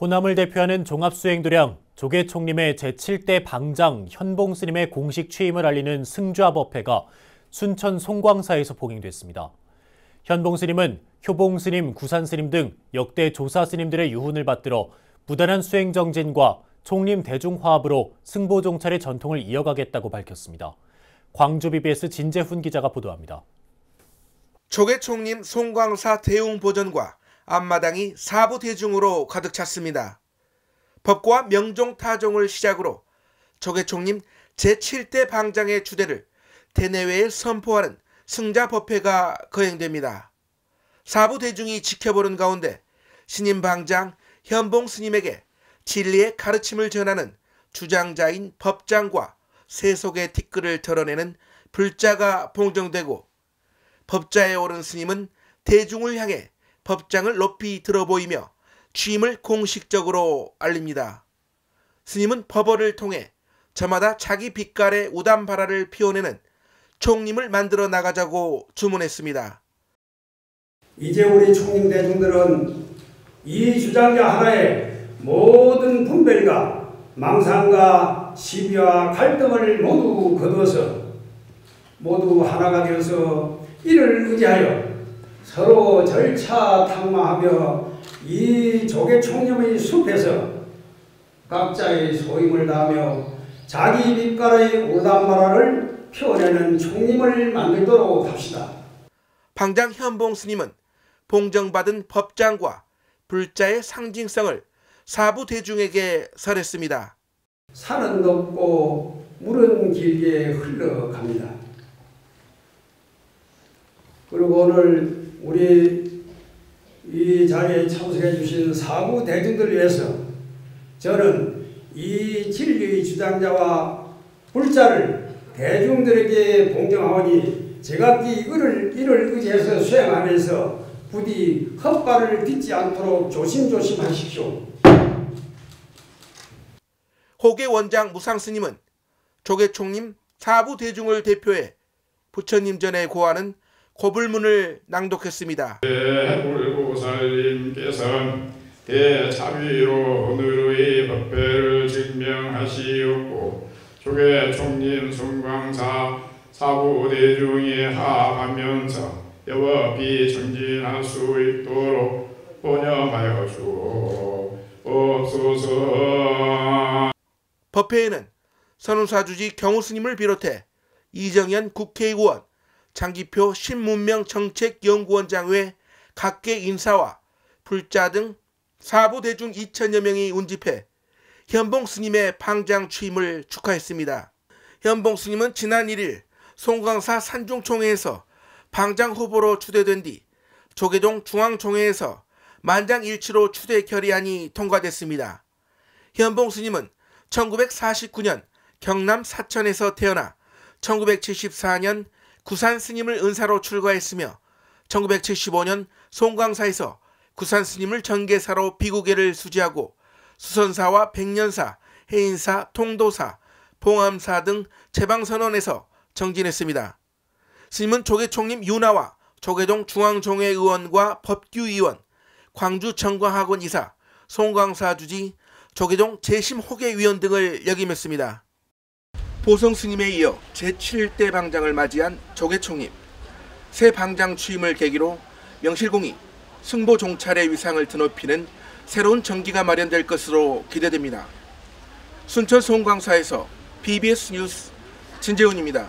호남을 대표하는 종합수행도량 조계 총림의 제7대 방장 현봉 스님의 공식 취임을 알리는 승좌법회가 순천 송광사에서 봉행됐습니다. 현봉 스님은 효봉 스님, 구산 스님 등 역대 조사 스님들의 유훈을 받들어 부단한 수행 정진과 총림 대중화합으로 승보 종찰의 전통을 이어가겠다고 밝혔습니다. 광주 BBS 진재훈 기자가 보도합니다. 조계총림 송광사 대웅 보전과 앞마당이 사부 대중으로 가득 찼습니다. 법과 명종타종을 시작으로 조계총림 제7대 방장의 주대를 대내외에 선포하는 승자법회가 거행됩니다. 사부 대중이 지켜보는 가운데 신임 방장 현봉 스님에게 진리의 가르침을 전하는 주장자인 법장과 세속의 티끌을 털어내는 불자가 봉정되고 법자에 오른 스님은 대중을 향해 법장을 높이 들어 보이며 취임을 공식적으로 알립니다. 스님은 법어를 통해 저마다 자기 빛깔의 우담바라를 피워내는 총림을 만들어 나가자고 주문했습니다. 이제 우리 총림 대중들은 이 주장자 하나의 모든 분별과 망상과 시비와 갈등을 모두 거두어서 모두 하나가 되어서 이를 의지하여 서로 절차 탁마하며 이 조개 총념의 숲에서 각자의 소임을 다하며 자기 빛깔의 오단마라를 피워내는 총림을 만들도록 합시다. 방장 현봉 스님은 봉정받은 법장과 불자의 상징성을 사부 대중에게 설했습니다. 산은 높고 물은 길게 흘러갑니다. 그리고 오늘 우리 이 자리에 참석해 주신 사부 대중들을 위해서 저는 이 진리의 주장자와 불자를 대중들에게 봉정하오니 제각기 이를, 이를 의지해서 수행하면서 부디 헛발을 딛지 않도록 조심조심 하십시오. 호계 원장 무상스님은 조계총님 사부 대중을 대표해 부처님 전에 고하는 고불문을 낭독했습니다. 대불고살님께서는 대자비로 오늘의 법배를 증명하시었고 조계 총림 송광사 사부 대중이 합하면서 여법이 정진할 수 있도록 번영하여 주옵소서. 법회에는 선우사주지 경우스님을 비롯해 이정현 국회의원, 장기표 신문명 정책연구원장 외 각계 인사와 불자 등 사부 대중 2천여 명이 운집해 현봉 스님의 방장 취임을 축하했습니다. 현봉 스님은 지난 1일 송광사 산중총회에서 방장 후보로 추대된 뒤 조계동 중앙총회에서 만장일치로 추대 결의안이 통과됐습니다. 현봉 스님은 1949년 경남 사천에서 태어나 1974년 구산 스님을 은사로 출가했으며 1975년 송광사에서 구산 스님을 전계사로 비구계를 수지하고 수선사와 백년사, 해인사, 통도사, 봉암사 등 제방선원에서 정진했습니다. 스님은 조계총림 윤하와 조계동 중앙종회 의원과 법규위원, 광주청과학원 이사, 송광사 주지, 조계동 재심호계위원 등을 역임했습니다. 보성 스님에 이어 제7대 방장을 맞이한 조계총림. 새 방장 취임을 계기로 명실공히 승보 종찰의 위상을 드높이는 새로운 정기가 마련될 것으로 기대됩니다. 순천 송광사에서 BBS 뉴스 진재훈입니다.